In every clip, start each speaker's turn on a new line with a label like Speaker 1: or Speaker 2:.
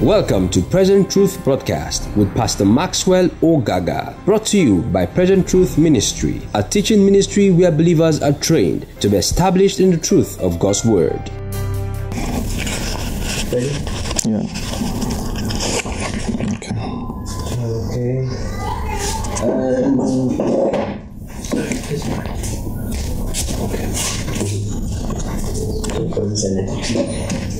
Speaker 1: Welcome to Present Truth Broadcast with Pastor Maxwell Ogaga, brought to you by Present Truth Ministry, a teaching ministry where believers are trained to be established in the truth of God's Word.
Speaker 2: Ready?
Speaker 3: Yeah.
Speaker 2: Okay. Um, okay.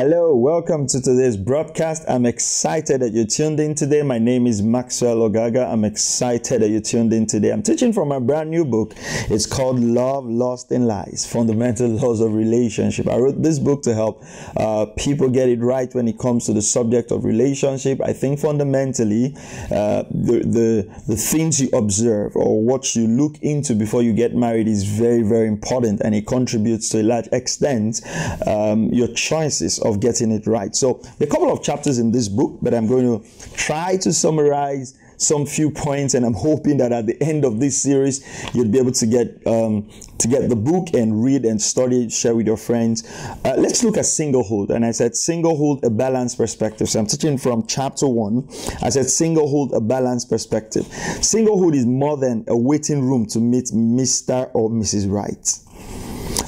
Speaker 3: Hello, welcome to today's broadcast. I'm excited that you tuned in today. My name is Maxwell Ogaga. I'm excited that you tuned in today. I'm teaching from my brand new book. It's called Love Lust and Lies Fundamental Laws of Relationship. I wrote this book to help uh, people get it right when it comes to the subject of relationship. I think fundamentally, uh, the, the, the things you observe or what you look into before you get married is very, very important and it contributes to a large extent um, your choices of getting it right. So, a couple of chapters in this book, but I'm going to try to summarize some few points, and I'm hoping that at the end of this series, you'll be able to get um, to get the book and read and study, share with your friends. Uh, let's look at singlehood, and I said singlehood, a balanced perspective. So I'm teaching from chapter one. I said singlehood, a balanced perspective. Singlehood is more than a waiting room to meet Mr. or Mrs. Right.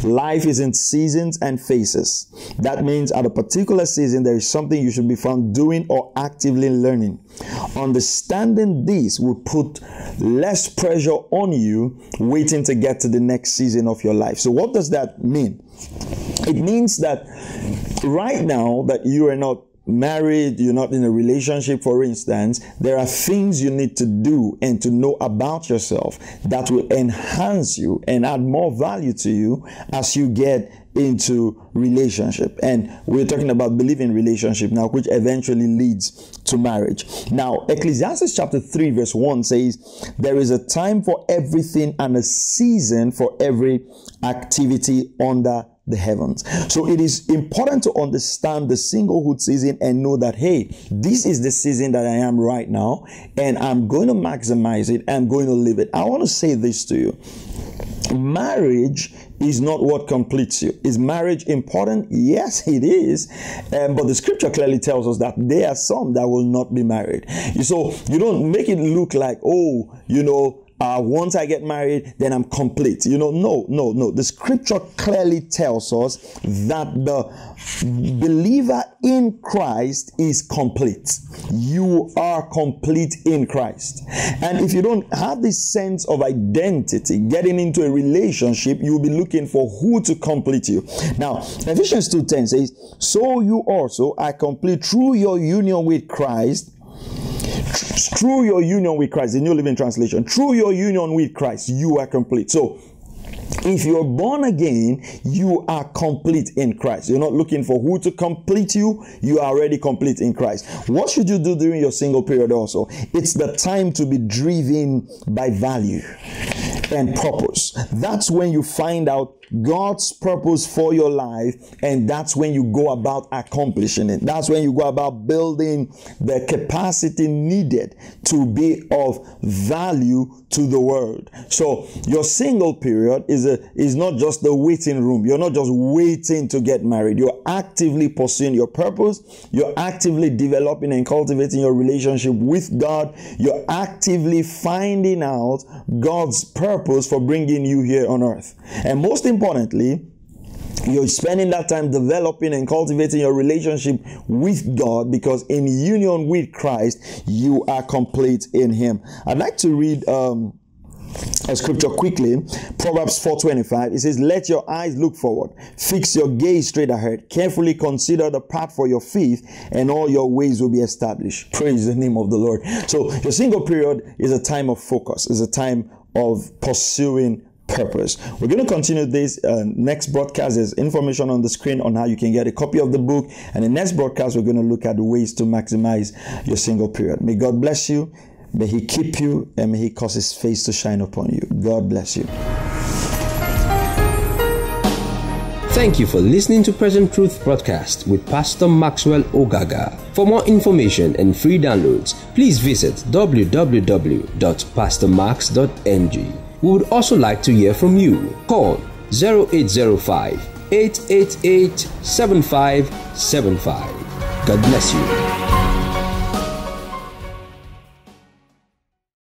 Speaker 3: Life is in seasons and phases. That means at a particular season, there is something you should be found doing or actively learning. Understanding this will put less pressure on you waiting to get to the next season of your life. So, what does that mean? It means that right now that you are not married, you're not in a relationship, for instance, there are things you need to do and to know about yourself that will enhance you and add more value to you as you get into relationship. And we're talking about believing relationship now, which eventually leads to marriage. Now, Ecclesiastes chapter 3, verse 1 says, There is a time for everything and a season for every activity under the heavens. So it is important to understand the singlehood season and know that, hey, this is the season that I am right now, and I'm going to maximize it. I'm going to live it. I want to say this to you. Marriage is not what completes you. Is marriage important? Yes, it is. Um, but the scripture clearly tells us that there are some that will not be married. So you don't make it look like, oh, you know, uh, once I get married, then I'm complete. You know, no, no, no. The scripture clearly tells us that the believer in Christ is complete. You are complete in Christ. And if you don't have this sense of identity, getting into a relationship, you'll be looking for who to complete you. Now, Ephesians 2.10 says, So you also are complete through your union with Christ through your union with Christ, the New Living Translation, through your union with Christ, you are complete. So, if you're born again, you are complete in Christ. You're not looking for who to complete you. You are already complete in Christ. What should you do during your single period also? It's the time to be driven by value and purpose. That's when you find out God's purpose for your life, and that's when you go about accomplishing it. That's when you go about building the capacity needed to be of value to the world. So your single period is a is not just the waiting room. You're not just waiting to get married. You're actively pursuing your purpose. You're actively developing and cultivating your relationship with God. You're actively finding out God's purpose for bringing you here on earth. And most importantly, you're spending that time developing and cultivating your relationship with God because in union with Christ, you are complete in Him. I'd like to read um, a scripture quickly. Proverbs 4.25 it says let your eyes look forward fix your gaze straight ahead carefully consider the path for your feet and all your ways will be established. Praise the name of the lord. So your single period is a time of focus is a time of pursuing purpose. We're going to continue this uh, next broadcast. There's information on the screen on how you can get a copy of the book. And the next broadcast, we're going to look at ways to maximize your single period. May God bless you. May He keep you and may He cause His face to shine upon you. God bless you.
Speaker 1: Thank you for listening to Present Truth Broadcast with Pastor Maxwell Ogaga. For more information and free downloads, please visit www.pastormax.ng. We would also like to hear from you. Call 0805 888 7575 God bless you.